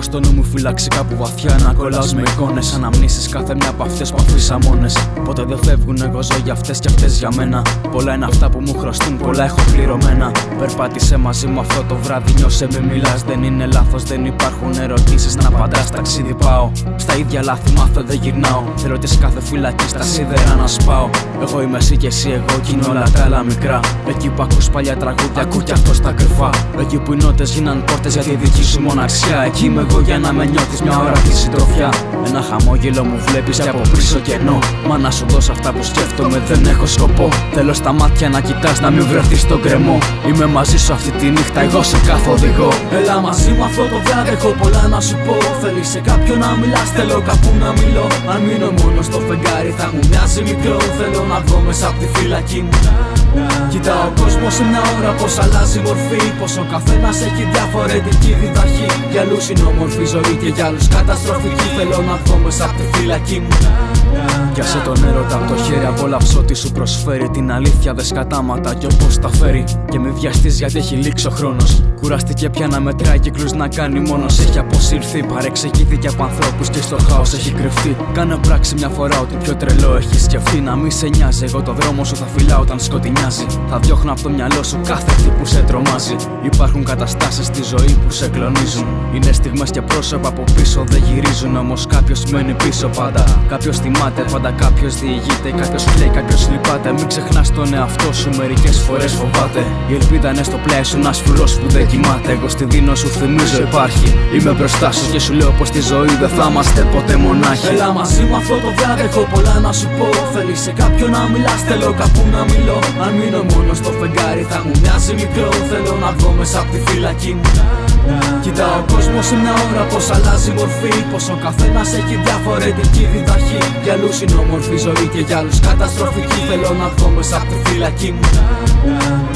στο νου μου φύλαξη κάπου βαθιά να κολλάω με εικόνες. Αναμνήσεις κάθε μια από αυτές που αφήσα μόνε. Ποτέ δεν φεύγουν, εγώ ζω για αυτές και αυτές για μένα. Πολλά είναι αυτά που μου χρωστούν, πολλά έχω πληρωμένα. Περπάτησε μαζί μου αυτό το βράδυ, νιώσε με μιλάς. Δεν είναι λάθος, δεν υπάρχουν ερωτήσεις να απαντάς. Ταξίδι πάω. Στα ίδια λάθη μάθω, δεν γυρνάω. Θέλω τη κάθε φυλακή στα σίδερα να σπάω. Εγώ είμαι εσύ και εσύ, εγώ κι είναι όλα τα άλλα μικρά. Εκεί που ακούς παλιά τραγούδια, ακού κι αυτό στα κρυφά. Εκεί που οι νότες γίναν πόρτες για τη δική σου μοναξιά. Εκεί είμαι εγώ για να με νιώθεις μια ώρα τη συντροφιά. Ένα χαμόγελο μου βλέπεις και από πίσω κενό. Μα να σου δώσω αυτά που σκέφτομαι, δεν έχω σκοπό. Θέλω στα μάτια να κοιτάς, να μην βρεθείς στον κρεμό. Είμαι μαζί σου αυτή τη νύχτα, εγώ σε κάθε οδηγό. Έλα μαζί μου αυτό το βράδυ, έχω πολλά να σου πω. Θέλεις σε κάποιον να μιλάς, θέλω κάπου να μιλώ. Αν μείνω μόνος στο φεγγάρι, θα μου μοιάζει μικρό. Θέλω να βγω μέσα από τη φυλακή μου. Κοιτάω ο κόσμος σε μια ώρα πω αλλάζει μορφή. Πω ο καθένα έχει διαφορετική διδαχή. Για άλλου είναι όμορφη ζωή και για άλλους καταστροφική. Θέλω να βγω μέσα από τη φυλακή μου. Πιάσε τον έρωτα από το χέρι, απόλαυσε ό,τι σου προσφέρει. Την αλήθεια δες σκατάματα και όπως τα φέρει. Και μη βιαστείς γιατί έχει λήξει ο χρόνος. Κουράστηκε πια να μετράει κύκλους να κάνει μόνος. Έχει αποσυρθεί, παρεξηγήθηκε από ανθρώπους και στο χάος έχει κρυφτεί. Κάνε πράξη μια φορά ότι πιο τρελό έχει σκεφτεί. Να μη σε νοιάζει, εγώ το δρόμο σου θα φυλάω όταν σκοτεινιάζει. Θα διώχνω από το μυαλό σου κάθε τι που σε τρομάζει. Υπάρχουν καταστάσεις στη ζωή που σε κλονίζουν. Είναι στιγμές και πρόσωπα από πίσω δεν γυρίζουν. Όμως κάποιος μένει πίσω πάντα. Κάποιος θυμάται, πάντα κάποιος διηγείται. Κάποιος κλαίει, κάποιος λυπάται. Μην ξεχνά τον εαυτό σου, μερικές φορές φοβάται. Η ελπίδα είναι στο πλάι σου, ένας φρουρός που δεν κοιμάται. Εγώ στη δίνω σου θυμίζω υπάρχει. Είμαι μπροστά σου και σου λέω πως στη ζωή δεν θα είμαστε ποτέ μονάχοι. Έλα μαζί μου αυτό το βράδυ, έχω πολλά να σου πω. Θέλεις σε κάποιον να μιλάς, θέλω κάπου να μιλώ. Αν μείνω μόνος στο φεγγάρι, θα μου μοιάζει μικρό. Θέλω να βγω μέσα από τη φυλακή μου. Κοιτάω ο κόσμος σε μια ώρα πως αλλάζει μορφή. Πως ο καθένας έχει διαφορετική διδαχή. Για άλλους είναι όμορφη ζωή και για άλλους καταστροφική. Θέλω να βγω μέσα από τη φυλακή μου.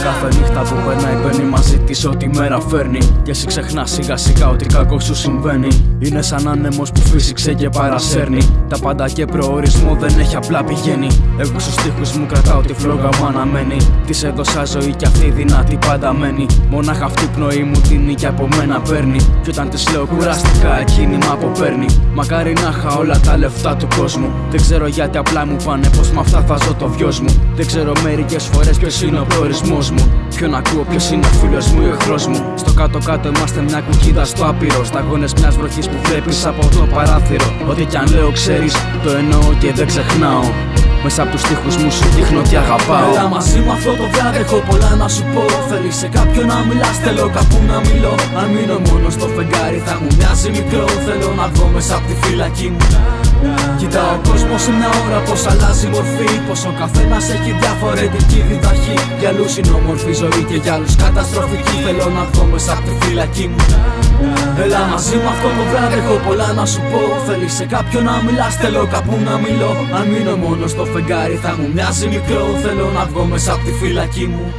Κάθε νύχτα που περνάει παίρνει μαζί της ό,τι μέρα φέρνει. Και εσύ ξεχνάς σιγά σιγά ότι κακό σου συμβαίνει. Είναι σαν άνεμος που φύσηξε και παρασέρνει. Τα πάντα και προορισμό δεν έχει απλά πηγαίνει. Εγώ στους τοίχου μου κρατάω τη φλόγα μου αναμένει. Της έδωσα ζωή και αυτή δυνατή πάντα μένει. Μονάχα αυτή πνοή μου δίνει και από μένα παίρνει. Και όταν της λέω κουράστηκα, εκείνη μ' αποπέρνει. Μακάρι να είχα όλα τα λεφτά του κόσμου. Δεν ξέρω γιατί απλά μου πάνε πως με αυτά θα ζω το βιός μου. Δεν ξέρω μερικές φορές ποιος είναι ο προορισμός μου. Ποιον ακούω, ποιος είναι ο φίλος μου ή ο εχθρός μου. Στο κάτω-κάτω είμαστε μια κουκίδα στο άπειρο. Σταγόνε μιας βροχής που βλέπεις από το παράθυρο. Ό,τι κι αν λέω, ξέρεις, το εννοώ και δεν ξεχνάω. Μέσα από τους τοίχου μου σου δείχνω τι αγαπάω. Έλα μαζί μου αυτό το βράδυ, έχω πολλά να σου πω. Θέλει σε κάποιον να μιλάς, θέλω κάπου να μιλώ. Αν μείνω μόνο στο φεγγάρι, θα μου μοιάζει μικρό. Θέλω να βγω μέσα από τη φυλακή μου. Κοιτάω ο κόσμο σε μια ώρα πω αλλάζει μορφή. Πω ο καθένας έχει διαφορετική διδαχή. Για άλλους είναι όμορφη ζωή και για άλλους καταστροφική. Θέλω να βγω μέσα από τη φυλακή μου. Έλα μαζί μου αυτό το βράδυ, έχω πολλά να σου πω. Θέλει σε κάποιον να μιλάς, θέλω κάπου να μιλώ. Αν μείνω μόνο στο φεγγάρι θα μου μοιάζει μικρό. Θέλω να βγω μέσα από τη φυλακή μου.